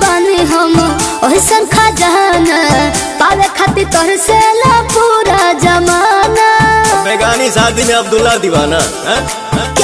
हम ओहसन खजाना पावे खातिर तोहर से ला पूरा जमाना बेगानी शादी में अब्दुल्ला दीवाना है? है?